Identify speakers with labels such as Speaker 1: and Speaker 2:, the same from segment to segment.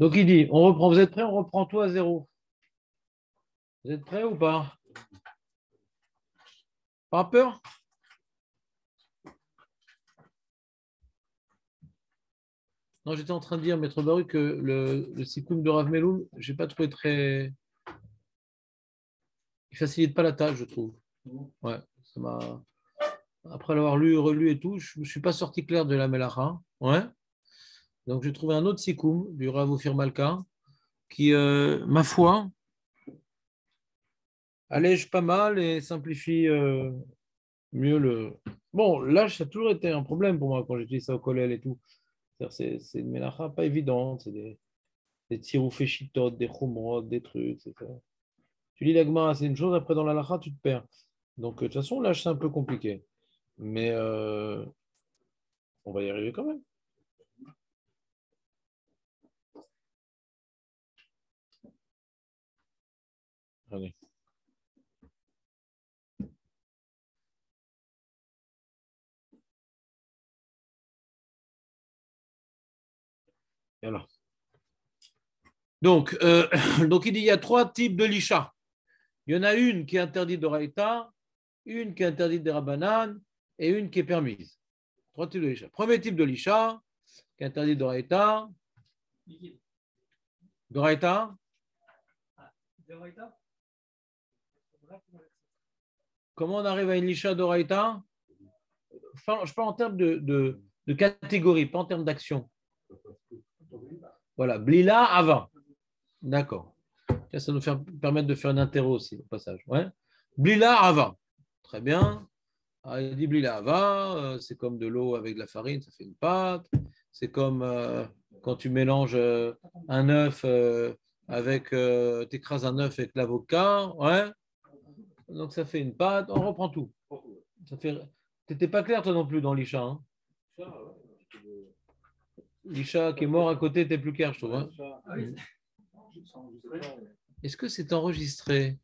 Speaker 1: Donc il dit, on reprend, vous êtes prêts? On reprend tout à zéro. Vous êtes prêts ou pas? Pas peur? Non, j'étais en train de dire, Maître Baru, que le, le de Rav Meloul, je n'ai pas trouvé très. Il facilite pas la tâche, je trouve. Ouais, ça m'a. Après l'avoir lu, relu et tout, je ne suis pas sorti clair de la Melacha. Ouais. Donc j'ai trouvé un autre Sikoum du Rav Ophir Malka qui, euh, ma foi, allège pas mal et simplifie euh, mieux le. Bon, l'âge, ça a toujours été un problème pour moi quand j'étais ça au collège et tout. C'est une mélacha pas évidente, c'est des, des tiroufs chitotes, des chumrot, des trucs, etc. Tu lis l'agma, c'est une chose, après dans la lacha, tu te perds. Donc, de toute façon, l'âge, c'est un peu compliqué. Mais euh, on va y arriver quand même. Allez. Et alors. Donc, euh, donc, il dit il y a trois types de lisha. Il y en a une qui est interdite de Raïta, une qui est interdite de Rabanan et une qui est permise. Trois types de lisha. Premier type de lisha, qui est interdit de Raïta. De Raïta? Comment on arrive à une lisha de Raïta Je parle en termes de, de, de catégorie, pas en termes d'action. Voilà, Blila avant. D'accord. Ça nous permettre de faire un interro aussi au passage. Ouais. Blila avant. Très bien. Ah, il dit Blila avant, euh, c'est comme de l'eau avec de la farine, ça fait une pâte. C'est comme euh, quand tu mélanges euh, un œuf avec, tu écrases un œuf avec l'avocat. Ouais. Donc ça fait une pâte. On reprend tout. Ça fait. T'étais pas clair toi non plus dans l'Isha. Hein L'Isha qui est mort à côté était plus clair, je trouve. Hein. Est-ce que c'est enregistré?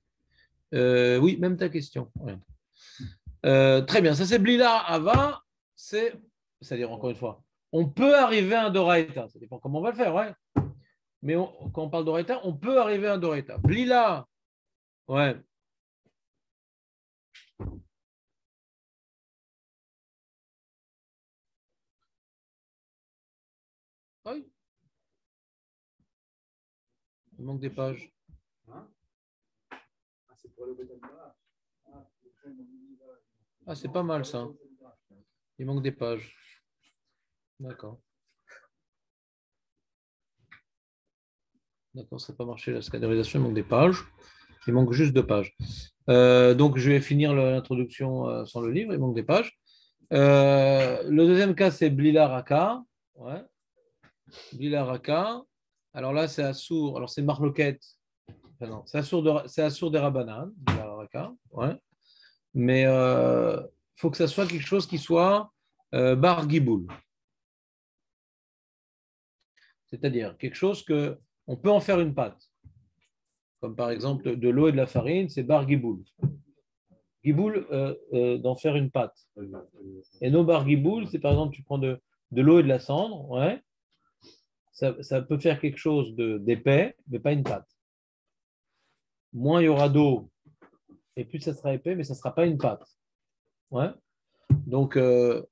Speaker 1: Euh, Oui, même ta question. Euh, très bien, ça c'est Blila Ava, c'est, c'est-à-dire encore une fois, on peut arriver à un Doraita, ça dépend comment on va le faire, ouais. Mais quand on parle d'Oraita, on peut arriver à un Doraita. Blila, ouais. Oui. Il manque des pages. Ah, c'est pas mal ça. Il manque des pages. D'accord. D'accord, ça n'a pas marché la scénarisation, il manque des pages. Il manque juste deux pages. Euh, donc, je vais finir l'introduction euh, sans le livre, il manque des pages. Euh, le deuxième cas, c'est Blila Raka. Ouais. Alors là, c'est Assour. Alors, c'est Marloquette. Enfin, c'est Assour, des Rabanan, Blila Raka. Ouais. Mais il faut que ça soit quelque chose qui soit bar giboul. C'est-à-dire quelque chose que on peut en faire une pâte. Comme par exemple de l'eau et de la farine, c'est bar giboul. Giboul, euh, d'en faire une pâte. Et nos bar c'est par exemple, tu prends de, de l'eau et de la cendre, ouais, ça, peut faire quelque chose d'épais, mais pas une pâte. Moins il y aura d'eau, et plus ça sera épais, mais ça ne sera pas une pâte. Ouais. Donc, euh,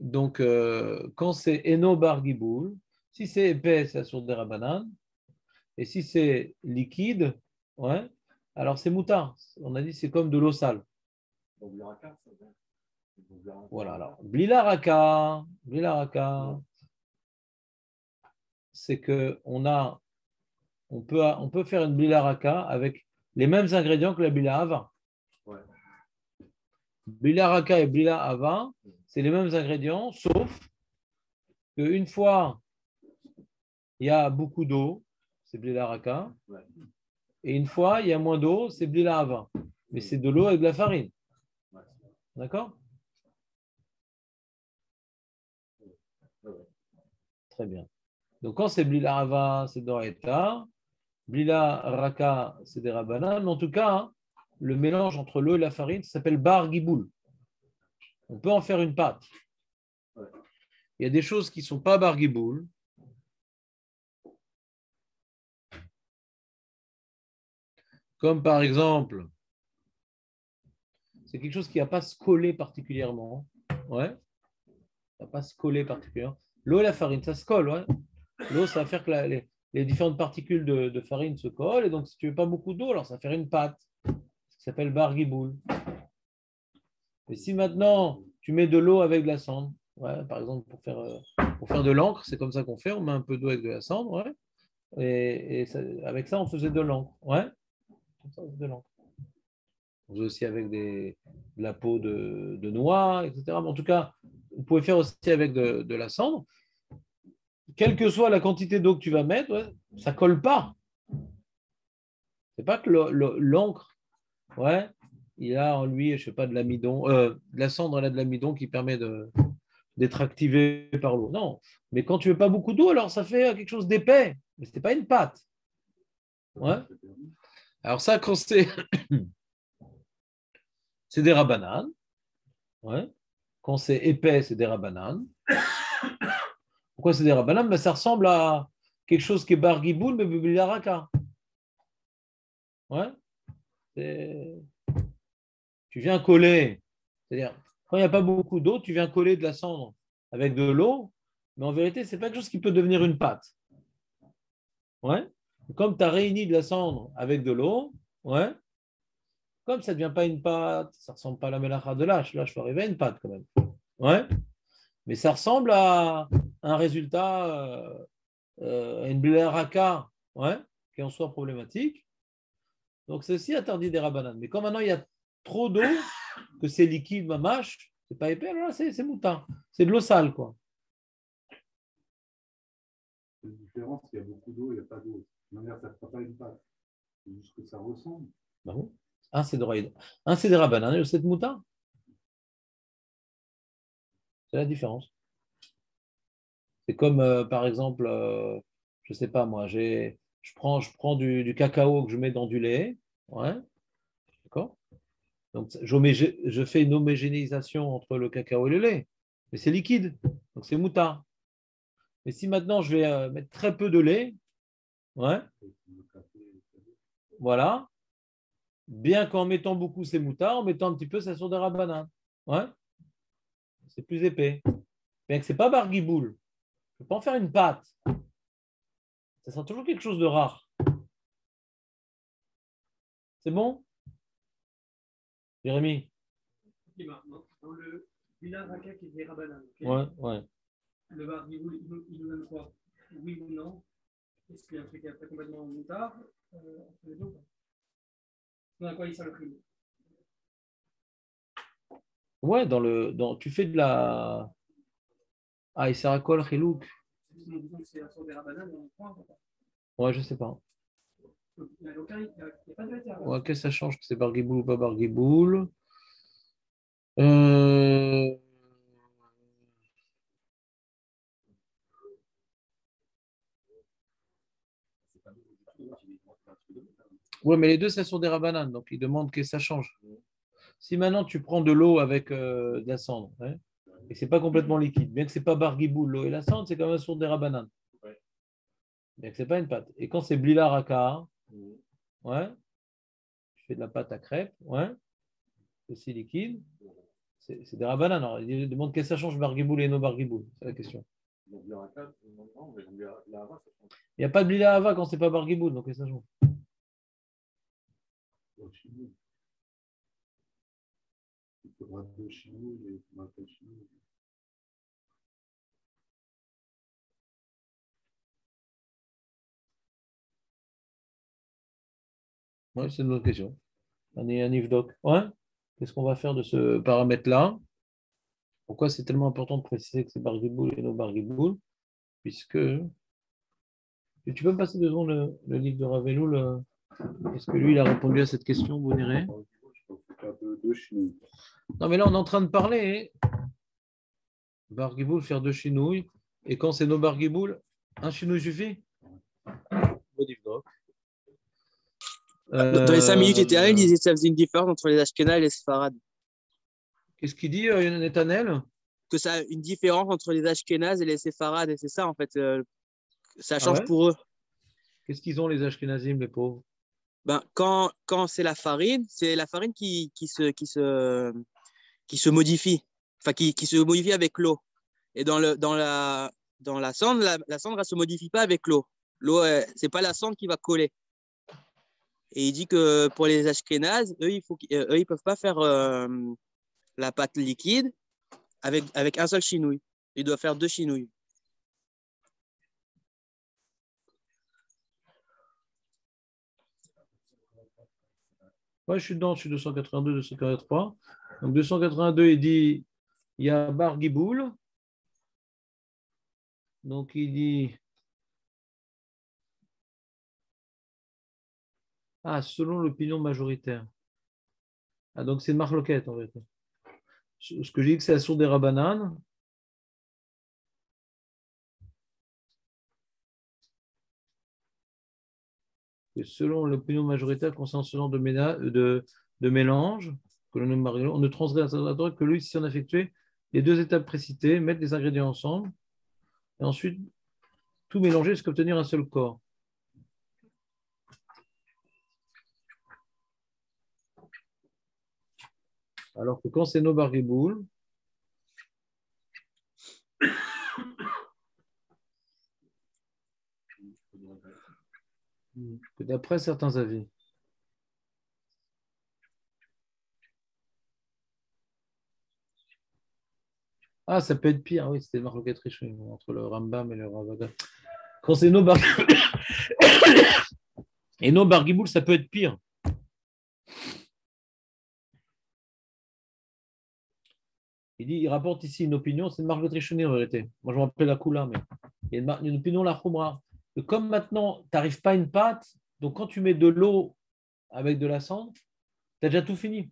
Speaker 1: donc euh, quand c'est Eno Bar Giboul, si c'est épais, c'est sur des bananes. Et si c'est liquide, ouais, alors c'est moutard. On a dit c'est comme de l'eau sale. Voilà, alors. Blilaraka, Blilaraka, c'est a, on peut, on peut faire une bilaraka avec les mêmes ingrédients que la bila avant. Ouais. Bilaraka et bila avant, c'est les mêmes ingrédients, sauf qu'une fois il y a beaucoup d'eau, c'est bilaraka, et une fois il y a moins d'eau, c'est blila avant. Mais c'est de l'eau avec de la farine. D'accord? Très bien. Donc, quand c'est Blila Rava, c'est Doraita. Blila Raka, c'est des Rabbanan. Mais en tout cas, hein, le mélange entre l'eau et la farine, s'appelle bar giboul. On peut en faire une pâte. Il y a des choses qui ne sont pas bar giboul. Comme par exemple, c'est quelque chose qui n'a pas se coller particulièrement. Ouais. Ça va pas se particulièrement. L'eau et la farine, ça se colle. Ouais. L'eau, ça va faire que les, différentes particules de, farine se collent. Et donc, si tu veux pas beaucoup d'eau, alors ça va faire une pâte. Ça s'appelle bargiboule. Et si maintenant tu mets de l'eau avec de la cendre, ouais, par exemple pour faire, euh, pour faire de l'encre, c'est comme ça qu'on fait, on met un peu d'eau avec de la cendre, ouais, et, avec ça on faisait de l'encre. Ouais, de l'encre. On aussi avec des, de la peau de, noix, etc. Mais en tout cas, vous pouvez faire aussi avec de, la cendre. Quelle que soit la quantité d'eau que tu vas mettre, ça ne colle pas. C'est pas que l'encre, ouais, il a en lui, je sais pas, de l'amidon, euh, de la cendre, elle a de l'amidon qui permet d'être activé par l'eau. Non, mais quand tu veux pas beaucoup d'eau, alors ça fait quelque chose d'épais, mais ce pas une pâte. Ouais. Alors ça, quand c'est c'est des rabananes, ouais. quand c'est épais, c'est des rabananes. Pourquoi c'est des rabananes? Ben, Ça ressemble à quelque chose qui est bargiboul, mais bibilaraka. Ouais. Tu viens coller, c'est-à-dire, quand il n'y a pas beaucoup d'eau, tu viens coller de la cendre avec de l'eau, mais en vérité, ce n'est pas quelque chose qui peut devenir une pâte. Ouais. Comme tu as réuni de la cendre avec de l'eau, ouais. Comme ça ne devient pas une pâte, ça ne ressemble pas à la mélacha de l'âge. Là, je peux arriver à une pâte quand même. Ouais. Mais ça ressemble à un résultat, euh, euh, une bleraka, ouais, qui en soit problématique. Donc, c'est aussi interdit des rabananes. Mais comme maintenant il y a trop d'eau, que c'est liquide, ma mâche, c'est pas épais, là, c'est, moutarde. C'est de l'eau sale, quoi.
Speaker 2: La différence, il y a beaucoup d'eau, il n'y a pas d'eau. De ça ne pas une. C'est juste que ça ressemble.
Speaker 1: Bah. Un, c'est de Un, c'est rabananes, et c'est de moutarde. C'est la différence. C'est comme, euh, par exemple, euh, je sais pas moi, je prends, je prends du, cacao que je mets dans du lait. Ouais. D'accord donc, je fais une homogénéisation entre le cacao et le lait, mais c'est liquide, donc c'est moutard. Mais si maintenant je vais euh, mettre très peu de lait, ouais, voilà, bien qu'en mettant beaucoup c'est moutard, en mettant un petit peu ça sur des rabananes, ouais, c'est plus épais. Bien que ce n'est pas barguiboule, je ne peux pas en faire une pâte. Ça sera toujours quelque chose de rare. C'est bon? Jérémy?
Speaker 3: Dans le village Raka qui est des Rabanan,
Speaker 1: ouais, ouais.
Speaker 3: le bar il, il nous donne quoi? Oui ou non? Est-ce qu'il y a un truc qui est complètement moutard euh, entre les deux On a quoi il sert le prix.
Speaker 1: Ouais, dans le, dans, tu fais de la. Ah, il sert à quoi le chilouk
Speaker 3: C'est la sorte des Rabanan, on prend
Speaker 1: Ouais, je sais pas. Ouais, qu'est-ce que ça change? Que c'est Bargiboul ou pas Bargiboul euh... Oui, mais les deux, ça sont des rabananes, donc ils demandent que ça change. Si maintenant tu prends de l'eau avec euh, de la cendre, hein, et que ce n'est pas complètement liquide, bien que ce n'est pas bargiboul, l'eau et la cendre, c'est quand même sur des rabananes. Bien que ce n'est pas une pâte. Et quand c'est blila raka, Ouais. Tu fais de la pâte à crêpes. Ouais. Aussi liquide. C'est des rabananes. Alors, il demande qu'est-ce que ça change bargiboul et no bargiboul C'est la question. Il n'y a pas de blila hava quand c'est pas bargiboul, donc qu'est-ce que ça change Oui, c'est une bonne question. On est un. Ouais. Qu'est-ce qu'on va faire de ce paramètre-là? Pourquoi c'est tellement important de préciser que c'est Bargiboul et non Bargiboul Puisque. tu peux passer deux secondes le, livre de Ravelou Est-ce que lui, il a répondu à cette question, vous direz Non, mais là, on est en train de parler. Bargiboul, faire deux chinouilles. Et quand c'est nos Bargiboul, un chinouille suffit?
Speaker 4: Dans les 5 minutes éternelles, il disait que ça faisait une différence entre les Ashkenaz et les Sfarad.
Speaker 1: Qu'est-ce qu'il dit, euh, Netanel
Speaker 4: Que ça a une différence entre les Ashkenaz et les Séfarades, et c'est ça, en fait. Euh, ça ah change pour eux.
Speaker 1: Qu'est-ce qu'ils ont, les Ashkenazim, les pauvres?
Speaker 4: Ben, quand, quand c'est la farine, c'est la farine qui, qui, se, qui, se, qui se modifie, enfin qui, qui se modifie avec l'eau. Et dans, le, dans, la, dans la cendre, la, cendre, ne se modifie pas avec l'eau. L'eau, c'est pas la cendre qui va coller. Et il dit que pour les ashkénazes, eux, ils ne peuvent pas faire euh, la pâte liquide avec, avec un seul chinouille. Ils doivent faire deux chinouilles.
Speaker 1: Ouais, je suis dedans, je suis 282, 283. Donc 282, il dit, il y a Bar. Donc il dit, ah, selon l'opinion majoritaire. Ah, donc c'est marloquette en fait. Ce que je dis c'est la sourde des rabananes. Selon l'opinion majoritaire concernant ce genre de, mélange, que l'on on ne transgresse que lui, si on effectuait les deux étapes précitées, mettre les ingrédients ensemble, et ensuite tout mélanger jusqu'à obtenir un seul corps. Alors que quand c'est nos barguiboules, que d'après certains avis. Ah, ça peut être pire, oui, c'était Marloquet Richouin entre le Rambam et le Ravada. Quand c'est nos bar... et nos ça peut être pire. Il dit, rapporte ici une opinion, c'est Marloquet Richouin en vérité. Moi, je m'appelle la Kula, mais il y a une, opinion, la Khumra comme maintenant, tu n'arrives pas à une pâte, donc quand tu mets de l'eau avec de la cendre, tu as déjà tout fini.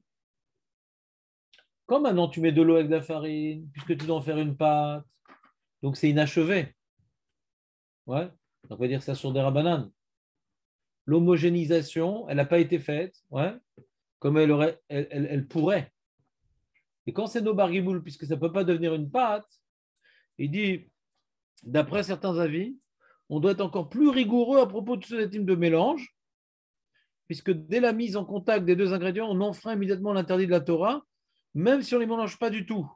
Speaker 1: Comme maintenant tu mets de l'eau avec de la farine, puisque tu dois en faire une pâte, donc c'est inachevé. Ouais, on va dire ça sur des rabananes. L'homogénéisation, elle n'a pas été faite, ouais, comme elle, aurait, elle, pourrait. Et quand c'est nos bargiboules, puisque ça ne peut pas devenir une pâte, il dit, d'après certains avis, on doit être encore plus rigoureux à propos de ce type de mélange, puisque dès la mise en contact des deux ingrédients, on enfreint immédiatement l'interdit de la Torah, même si on ne les mélange pas du tout.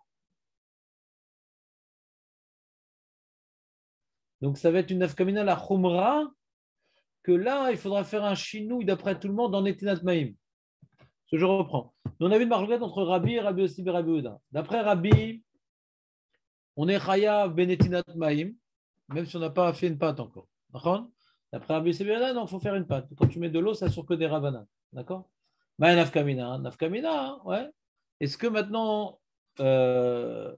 Speaker 1: Donc ça va être une afkamina la khumra, que là, il faudra faire un chinouille d'après tout le monde en etinat maïm. Je reprends. on a vu une marquette entre Rabbi et Rabbi aussi et Rabbi D'après Rabbi, on est Chaya benetinat maïm, même si on n'a pas fait une pâte encore. Après Rabbi il faut faire une pâte. Quand tu mets de l'eau, ça sur que des rabanan. D'accord? Mais nafkamina, nafkamina, ouais. Est-ce que maintenant, euh,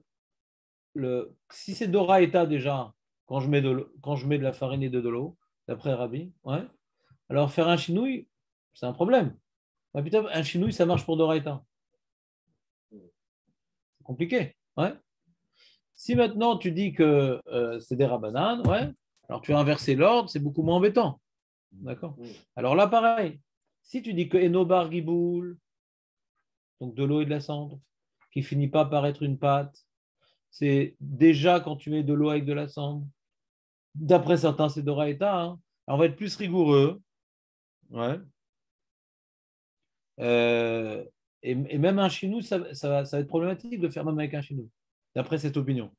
Speaker 1: le, si c'est d'oraïta déjà, quand je, mets de, quand je mets de la farine et de, l'eau, d'après Rabbi, ouais, alors faire un chinouille, c'est un problème. putain, un chinouille, ça marche pour d'oraïta. C'est compliqué, ouais. Si maintenant tu dis que euh, c'est des rabananes, ouais, alors tu as inversé l'ordre, c'est beaucoup moins embêtant. D'accord? Alors là, pareil. Si tu dis que Enobar Giboul, donc de l'eau et de la cendre, qui finit pas par être une pâte, c'est déjà quand tu mets de l'eau avec de la cendre. D'après certains, c'est d'Oraïta. Hein. on va être plus rigoureux. Ouais. Euh, et, même un chinou, ça, ça, va être problématique de faire même avec un chinou d'après cette opinion.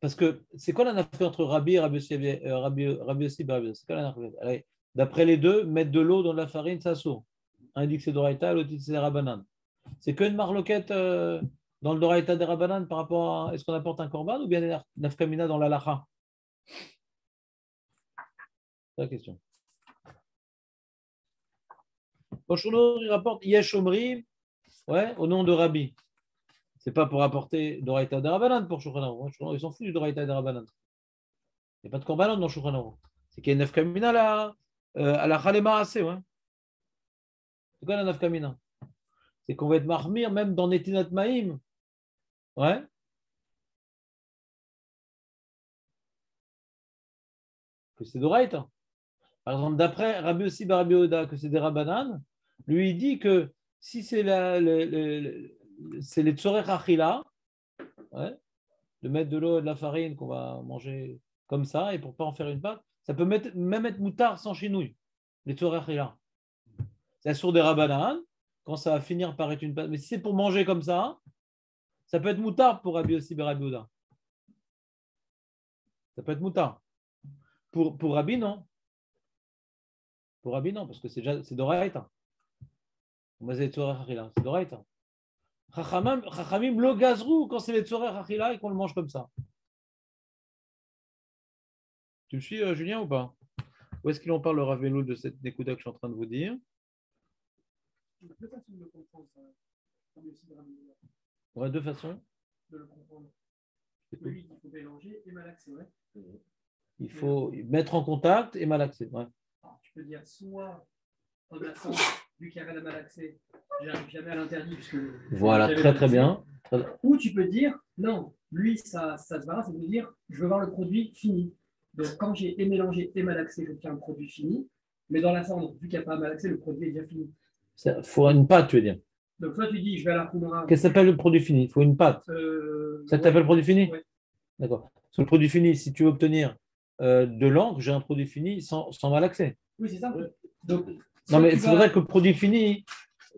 Speaker 1: Parce que c'est quoi la nafre entre Rabbi et Rabbi aussi euh, Rabbi, C'est quoi D'après les deux, mettre de l'eau dans la farine, ça saut. Un dit c'est Doraïta, l'autre dit que c'est Rabanan. C'est qu'une marloquette euh, dans le Doraïta des Rabanan par rapport à est-ce qu'on apporte un korban ou bien nafkamina dans la lacha la question. il rapporte Yeshomri ouais, au nom de Rabbi. Ce n'est pas pour apporter Doraita de Rabbanan pour Shulchan Ils s'en foutent du Doraita de Rabbanan. Il n'y a pas de Korbanon dans Shulchan C'est qu'il y a une nefkamina là, euh, à la Khalema assez. Ouais. C'est quoi la nefkamina C'est qu'on va être marmire même dans Netinat Maïm. Ouais. Que c'est Doraita. Par exemple, d'après Rabbi aussi Rabbi Oda, que c'est des rabananes, lui il dit que si c'est les tsorech achila, de mettre de l'eau et de la farine qu'on va manger comme ça, et pour pas en faire une pâte, ça peut mettre- même être moutard sans chinouille, les tsorech achila. C'est sur des rabanan, quand ça va finir par être une pâte. Mais si c'est pour manger comme ça, ça peut être moutard pour Rabbi ben Rabbi Yehuda. Ça peut être moutard. Pour, pour Rabbi, non. Pour Rabbi, non, parce que c'est déjà c'est d'oraïta. Moi, c'est Achila, c'est d'oraïta. Chachamim Chachamim lo gazrou quand c'est les Tsorech Achila et qu'on le mange comme ça. Tu me suis, euh, Julien, ou pas? Où est-ce qu'il en parle, le Rav de cette Nekuda que je suis en train de vous dire?
Speaker 3: Le
Speaker 1: On a deux façons.
Speaker 3: de le comprendre.
Speaker 1: C'est tout.
Speaker 3: Lui, il faut mélanger et malaxer, ouais.
Speaker 1: Il faut mettre en contact et malaxer. Ouais.
Speaker 3: Tu peux dire soit en maçon, vu qu'il y a rien à malaxer, j'arrive jamais à l'interdit.
Speaker 1: Voilà, très très bien. Très.
Speaker 3: Ou tu peux dire, non, lui, ça, ça se barre, ça veut dire, je veux voir le produit fini. Donc, quand j'ai et mélangé et malaxé, j'obtiens un produit fini. Mais dans la cendre, vu qu'il n'y a pas à malaxer, le produit est déjà fini.
Speaker 1: Il faut une pâte, tu veux dire.
Speaker 3: Donc, soit tu dis, je vais à la.
Speaker 1: Qu'est-ce que s'appelle le produit fini? Il faut une pâte.
Speaker 3: euh,
Speaker 1: Ça
Speaker 3: ouais,
Speaker 1: t'appelle produit fini?
Speaker 3: Ouais.
Speaker 1: D'accord. Que le produit fini, si tu veux obtenir euh, de l'encre, j'ai un produit fini sans, sans malaxer.
Speaker 3: Oui, c'est ça. Donc,
Speaker 1: Non, mais
Speaker 3: vas-
Speaker 1: faudrait que le produit fini,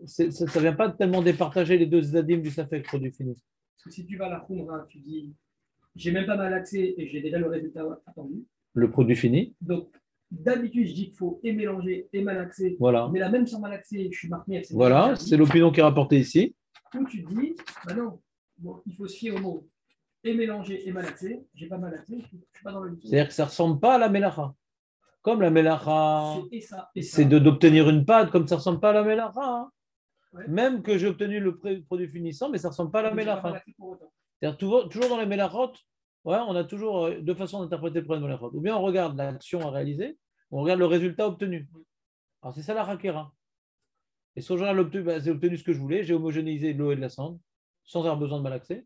Speaker 1: c'est- ça ne vient pas tellement départager les deux zadim du safek produit fini.
Speaker 3: Parce que si tu vas à la Khumra, tu dis, j'ai même pas malaxé et j'ai déjà le résultat attendu.
Speaker 1: Le produit fini,
Speaker 3: Donc, d'habitude, je dis qu'il faut et mélanger et malaxer.
Speaker 1: voilà.
Speaker 3: Mais là, même sans malaxer, je suis marqué. c'est
Speaker 1: Voilà, c'est l'opinion qui est rapportée ici.
Speaker 3: Ou tu te dis, bah non, bon, il faut se fier au mot et mélanger et malaxer. J'ai pas malaxé, je ne suis pas dans le
Speaker 1: C'est-à-dire que ça ne ressemble pas à la melacha. Comme la melacha,
Speaker 3: C'est
Speaker 1: d'obtenir une pâte, comme ça ne ressemble pas à la melacha. hein.
Speaker 3: Ouais.
Speaker 1: Même que j'ai obtenu le produit finissant, mais ça ne ressemble pas à la
Speaker 3: autant.
Speaker 1: C'est-à-dire toujours, toujours dans les mélachot, ouais, on a toujours euh, deux façons d'interpréter le problème de mélachot. Ou bien on regarde l'action à réaliser, ou on regarde le résultat obtenu. Alors c'est ça la rakera. Et si l'obtenu, bah, j'ai obtenu ce que je voulais, j'ai homogénéisé de l'eau et de la cendre, sans avoir besoin de malaxer.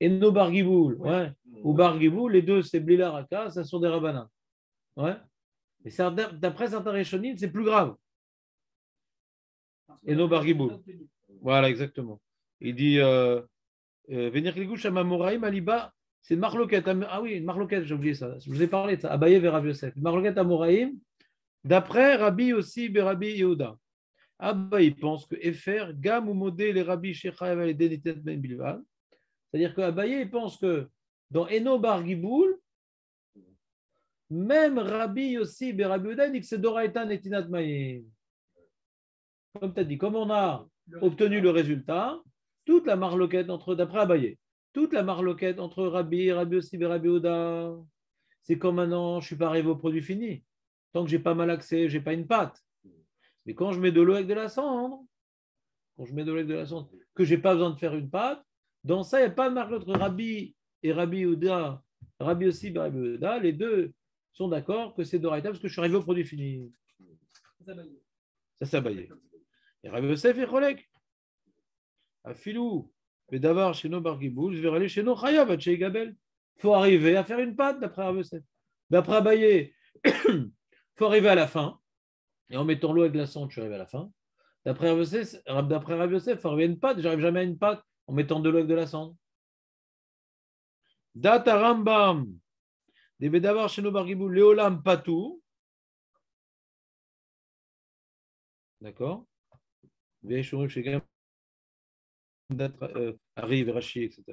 Speaker 1: Eno bar giboul, ouais. ou bar giboul, les deux c'est blila raka, ça sont des rabanans. Ouais. Mais d'après certains rishonim, c'est plus grave. Et nos bargiboul. Voilà, exactement. Il dit euh, euh, Venir Ligouch à Mamoraïm, Aliba, c'est marloquette. Ah oui, une marloquette, j'ai oublié ça. Je vous ai parlé de ça. Abaye vers Yosef. Marloquette à Moraïm, d'après Rabbi aussi, Rabbi Yehuda. Abba, il pense que Efer, Gam ou Modé, les Rabbi Shechaev et Ben Bilval. C'est-à-dire que Abaye, il pense que dans Eno Bar Giboul, même Rabbi aussi, Rabbi Yehuda, il dit que c'est Doraïta Netinat Mayim. Comme tu as dit, comme on a
Speaker 3: Le
Speaker 1: obtenu le
Speaker 3: résultat,
Speaker 1: toute la marloquette entre, d'après Abaye, toute la marloquette entre Rabbi, Rabbi aussi et Rabbi Oda, c'est comme maintenant, je ne suis pas arrivé au produit fini. Tant que je n'ai pas mal accès, je n'ai pas une pâte. Mais quand je mets de l'eau avec de la cendre, quand je mets de l'eau avec de la cendre, que je n'ai pas besoin de faire une pâte, dans ça, il n'y a pas de marque entre Rabbi et Rabbi Oda, Rabbi aussi et Rabbi Oda, les deux sont d'accord que c'est Doraïta parce que je suis arrivé au produit fini.
Speaker 3: ça
Speaker 1: c'est Abaye. Et Rabbi Yosef et Cholek. Afilou, Bedavar chez nos Bargiboul, je vais aller chez nos Chayav, chez Gabel. Il faut arriver à faire une pâte d'après Rabbi Yosef. D'après Abaye, il faut arriver à la fin. Et en mettant l'eau la cendre, je suis arrivé à la fin. D'après Rabbi Yosef, il faut arriver à une pâte. J'arrive jamais à une pâte en mettant de l'eau de la cendre. Data Rambam, Devedavar Shenobargibou, Léolam Patou. D'accord arrive euh, Rashi, etc.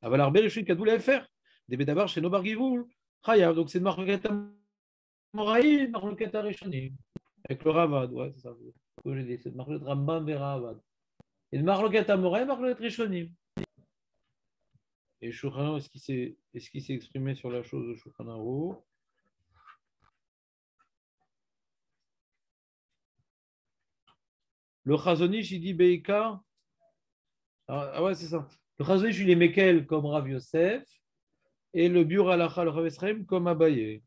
Speaker 1: Avalar Bereshit Kadou Lefer, Devedavar Shenobargibou, Chayav. Donc c'est Marquette Moraï, Marquette Arishonim. Avec le Ravad, ouais, c'est ça. Comme je dis, c'est Marquette Rambam et Ravad. Et le Marloquet Amoré, Marloquet Rishonim. Et Shouchan, est-ce qu'il s'est, exprimé sur la chose de Shouchan Le Chazonich, il dit Beika. Ah, ah, ouais, c'est ça. Le Chazonich, il est Mekel comme Rav Yosef. Et le Biur Alacha, le Rav comme Abaye.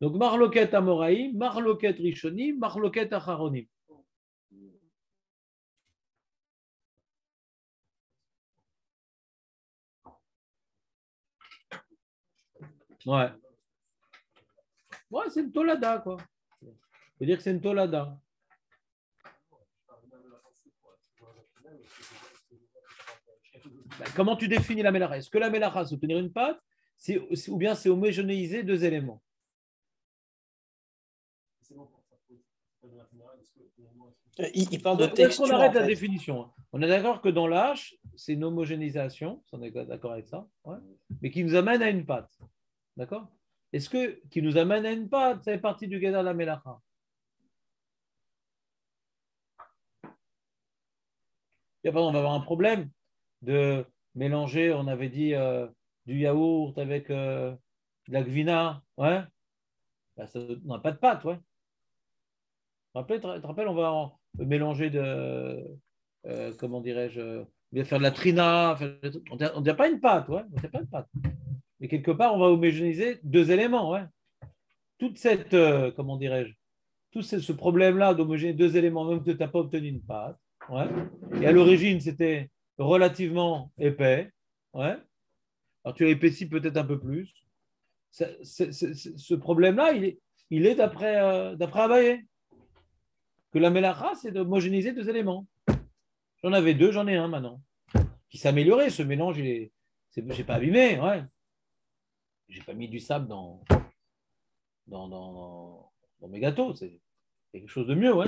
Speaker 1: Donc Marloquet Amoraï, Marloquet Rishonim, Marloquet Acharonim. Ouais. Ouais, c'est une tolada, quoi. On peut dire que c'est une tolada. Bah, comment tu définis la mélacha Est-ce que la mélacha, c'est obtenir une pâte c'est- ou bien c'est homogénéiser deux éléments?
Speaker 4: Euh, Il, il parle de
Speaker 1: Donc, Est-ce qu'on
Speaker 4: texture.
Speaker 1: arrête
Speaker 4: en
Speaker 1: la définition hein On est d'accord que dans l'âge, c'est une homogénéisation, on est d'accord avec ça, ouais, mais qui nous amène à une pâte. D'accord? Est-ce que qui nous amène une pâte, ça fait partie du Gada la Melacha? Et pardon, on va avoir un problème de mélanger, on avait dit euh, du yaourt avec euh, de la gvina, ouais? Ça- on n'a pas de pâte, ouais. Tu te rappelles, on va mélanger de, euh, comment dirais-je, faire de la trina, faire on dirait pas une pâte, ouais, on pas une pâte. Mais quelque part, on va homogénéiser deux éléments, ouais. Toute cette, euh, comment dirais-je, tout ce, problème-là d'homogénéiser deux éléments, même que tu n'as pas obtenu une pâte. Et à l'origine, c'était relativement épais, ouais. Alors tu as épaissi peut-être un peu plus. Ce problème-là, il est, il est d'après euh, Abaye que la mélacha, c'est d'homogénéiser deux éléments. J'en avais deux, j'en ai un maintenant. Qui s'est amélioré, ce mélange, c'est, j'ai pas abîmé, ouais. J'ai pas mis du sable dans, dans, dans, dans mes gâteaux, c'est quelque chose de mieux, ouais.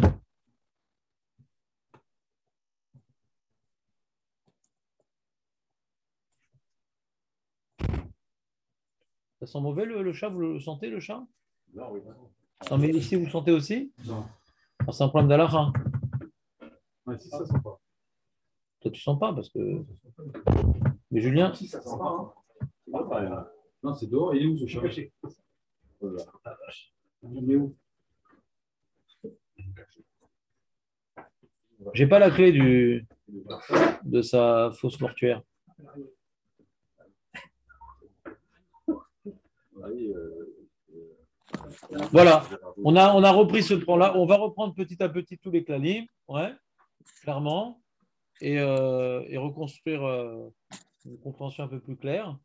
Speaker 1: Ça sent mauvais le, le chat, vous le sentez le chat?
Speaker 2: Non, oui.
Speaker 1: Non, mais ici, vous le sentez aussi?
Speaker 2: Non.
Speaker 1: C'est un problème d'Alaha.
Speaker 2: Ouais, si ça sent pas.
Speaker 1: Toi, tu sens pas parce que. Mais Julien,
Speaker 2: Si ça sent pas. hein. Non, c'est dehors. Il est où ce chat Voilà. Il est où
Speaker 1: j'ai pas la clé du, de sa fausse mortuaire. Voilà. On a, on a repris ce plan-là. On va reprendre petit à petit tous les clalim, ouais, clairement, et, euh, et reconstruire euh, une compréhension un peu plus claire.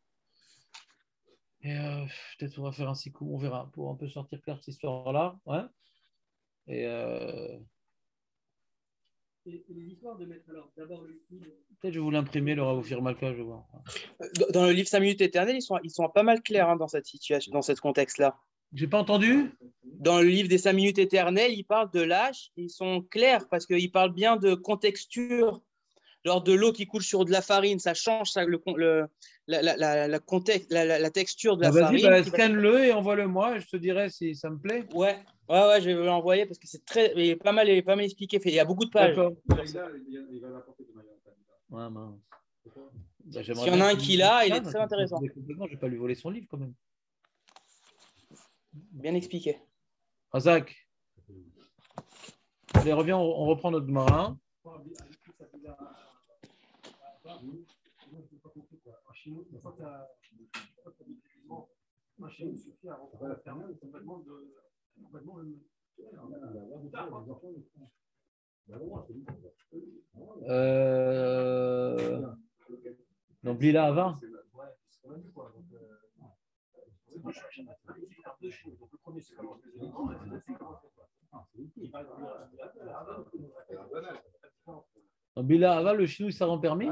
Speaker 1: Et euh, peut-être on va faire un six coups, on verra, pour un peu sortir clair cette histoire-là. Ouais. Et euh,
Speaker 3: Et, et les histoires de mettre alors d'abord le
Speaker 1: peut-être je vais vous l'imprimer, Laura, vous faire Malka, je vais voir.
Speaker 4: Dans- le livre 5 minutes éternelles, ils sont, ils sont pas mal clairs hein, dans cette situation, dans ce contexte-là.
Speaker 1: J'ai pas entendu?
Speaker 4: Dans le livre des 5 minutes éternelles, ils parlent de l'âge, ils sont clairs parce qu'ils parlent bien de contexture. Genre de l'eau qui coule sur de la farine, ça change ça, le, con- le- la, la, la, la contexte, la, la- la texture de la
Speaker 1: Ah, Vas-y,
Speaker 4: farine.
Speaker 1: bah,
Speaker 4: qui va-
Speaker 1: scanne-le et envoie-le-moi et je te dirai si ça me plaît.
Speaker 4: Ouais, ouais, ouais, je vais l'envoyer parce que c'est très, il est pas mal, il est pas mal expliqué. Il y a beaucoup de pages.
Speaker 1: Ouais, mince. Bah,
Speaker 4: S'il y en a un qui l'a, il est très intéressant.
Speaker 1: Complètement, je vais pas lui voler son livre quand même.
Speaker 4: Bien expliqué.
Speaker 1: Razak. Allez, reviens, on, on reprend notre marin.
Speaker 3: À rentrer la
Speaker 1: Euh... Donc, Bila Ava, le chinois, ça rend permis?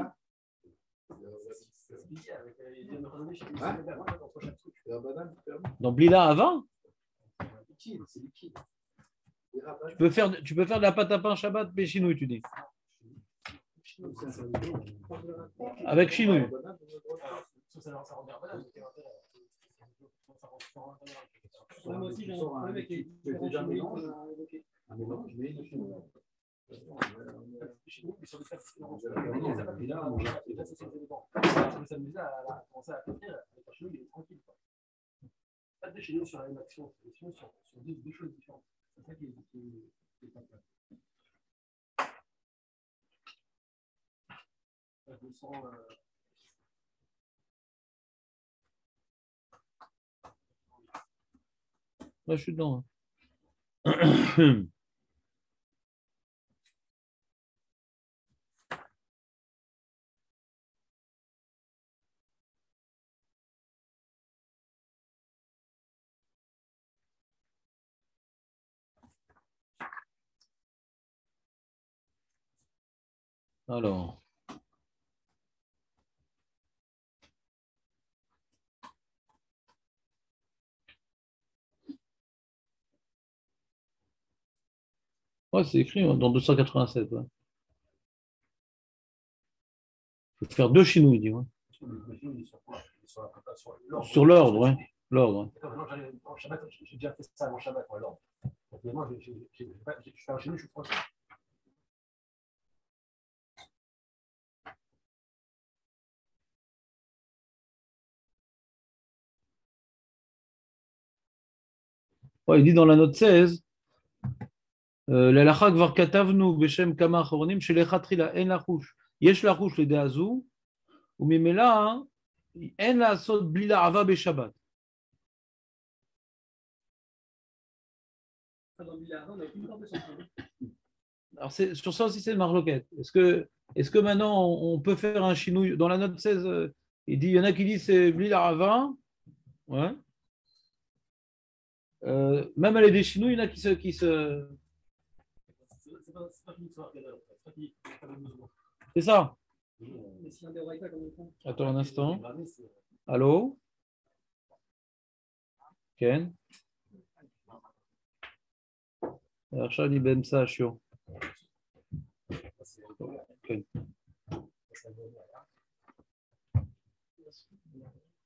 Speaker 1: Donc, Blila Ava tu peux, faire, tu peux faire de la pâte à pain Shabbat, mais chinois, tu dis. Avec chinois.
Speaker 3: Moi aussi, j'ai un problème avec les
Speaker 2: mais
Speaker 3: Pas de chez nous sur la même action, c'est sur sur deux deux choses différentes. C'est ça qui est qui est- qui est pas mal.
Speaker 2: Je sens, euh,
Speaker 1: Là, je suis dedans. hein. Alors. Ouais, c'est écrit hein, dans 287. Ouais. faut faire deux dit.
Speaker 2: le genou, il est sur. L'ordre.
Speaker 1: Sur l'ordre,
Speaker 2: j'ai déjà fait ça avant Shabbat, l'ordre. Je fais un genou, je suis français.
Speaker 1: il dit dans la note 16, euh, l'alachak var katavnu beshem kama achoronim chez lechatrila en lachush. Yesh lachush le
Speaker 3: deazu, ou mimela hein, en la sot blila ava beshabbat.
Speaker 1: Alors sur ça aussi c'est le marloquette. Est-ce que, est que maintenant on peut faire un chinouille? Dans la note 16, euh, il dit, il y en a qui disent c'est blila ava, ouais. Euh, même à l'aide des il y en a qui se.
Speaker 2: C'est
Speaker 1: ça. Attends un instant. Allô? Ken? Ken.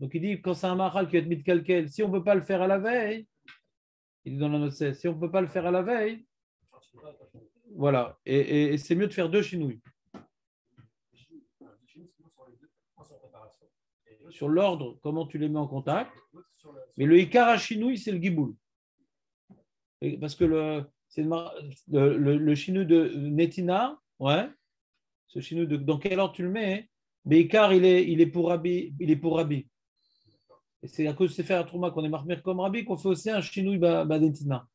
Speaker 1: Donc il dit quand c'est un mahal qui va être mitkalkel, si on ne peut pas le faire à la veille, il dit dans la note 16, si on ne peut pas le faire à la veille, voilà, et, c'est mieux de faire deux chinouilles. Sur l'ordre, comment tu les mets en contact, mais le ikara chinouille, c'est le giboul. Parce que le, c'est le, chinou de Netina, ouais, ce chinou de, dans quel ordre tu le mets, mais Ikar, il est, il est pour Rabbi. Il est pour Rabbi. Et c'est à cause de faire Trouma qu'on est marmir comme Rabbi qu'on fait aussi un chinouille ba, ba Netina.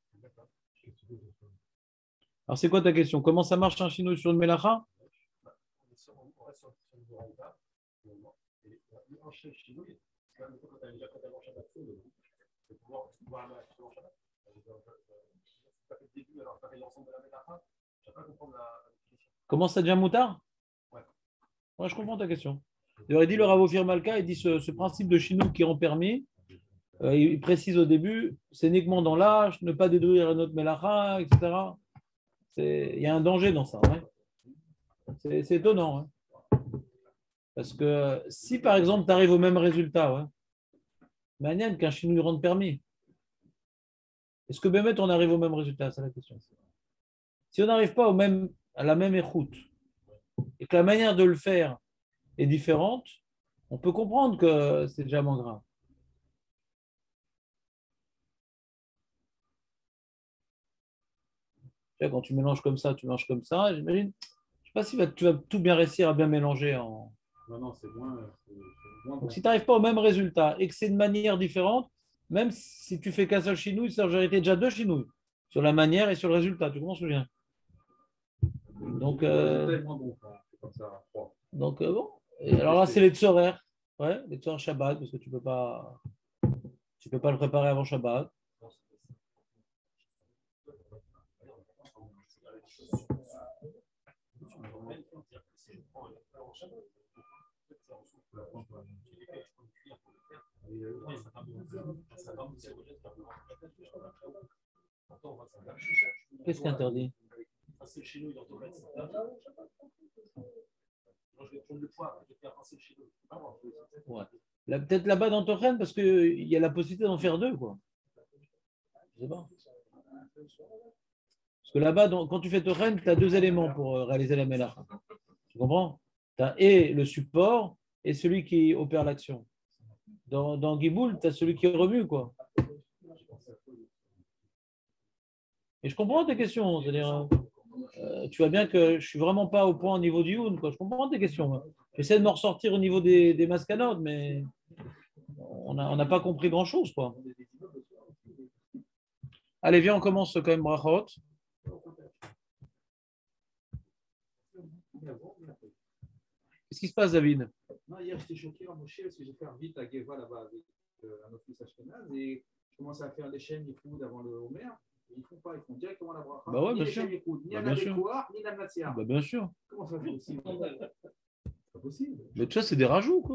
Speaker 1: Alors, c'est quoi ta question? Comment ça marche un chinouille sur une melacha? Comment ça devient moutard?
Speaker 2: Ouais.
Speaker 1: Ouais, je comprends ta question. Il aurait dit le Ravofir Malka, il dit ce, principe de chinou qui rend permis, euh, il précise au début, c'est uniquement dans l'âge, ne pas détruire un autre melacha, etc. Il y a un danger dans ça. ouais. C'est étonnant. hein. Parce que si par exemple tu arrives au même résultat, ouais, manière qu'un chinou rende permis, est-ce que Bémet on arrive au même résultat? C'est la question. Si on n'arrive pas au même, à la même écoute et que la manière de le faire est différente, on peut comprendre que c'est déjà moins grave. Quand tu mélanges comme ça, tu mélanges comme ça, j'imagine. Je ne sais pas si tu vas tout bien réussir à bien mélanger. En...
Speaker 2: Non, non, c'est moins.
Speaker 1: Donc si tu n'arrives pas au même résultat et que c'est de manière différente, même si tu fais qu'un seul chinouille, ça aurait été déjà deux chinouilles sur la manière et sur le résultat. Tu comprends ce que je veux dire? Donc, euh. Donc, euh, bon. Et alors là, c'est les tzorer. Ouais, les tzorer Shabbat, parce que tu peux pas, tu peux pas le préparer avant Shabbat. Qu'est-ce qui est interdit
Speaker 2: Moi, je vais prendre le poids, je vais faire avancer le chez nous. Bon, je vais-
Speaker 1: Ouais. Là, Peut-être là-bas dans Tochen, parce qu'il y a la possibilité d'en faire deux, quoi. Je sais pas. Parce que là-bas, dans- quand tu fais Tochen, tu as deux éléments pour euh, réaliser la mélache. Tu comprends? Tu as et le support et celui qui opère l'action. Dans, dans Giboul, tu as celui qui remue, quoi. Et je comprends tes questions. C'est-à-dire, euh, tu vois bien que je suis vraiment pas au point au niveau du Youn. Je comprends tes questions. J'essaie de me ressortir au niveau des, des mascanotes, mais on n'a pas compris grand-chose. Allez, viens, on commence quand même Brachot. Qu'est-ce qui se passe, David?
Speaker 5: Non, hier, j'étais choqué en Moshe parce que j'ai fait vite à Geva là-bas avec euh, un office Ashkenaz et je commençais à faire les chaînes Yifoud avant le Homer. Ils ne font pas, ils font directement la bracha.
Speaker 1: Bah ouais,
Speaker 5: ni
Speaker 1: bien
Speaker 5: les
Speaker 1: sûr.
Speaker 5: ni
Speaker 1: Bah bien sûr.
Speaker 5: Ni la
Speaker 1: bah, Bien sûr.
Speaker 5: Comment ça c'est possible? C'est pas possible.
Speaker 1: Mais tout ça, c'est des rajouts, quoi.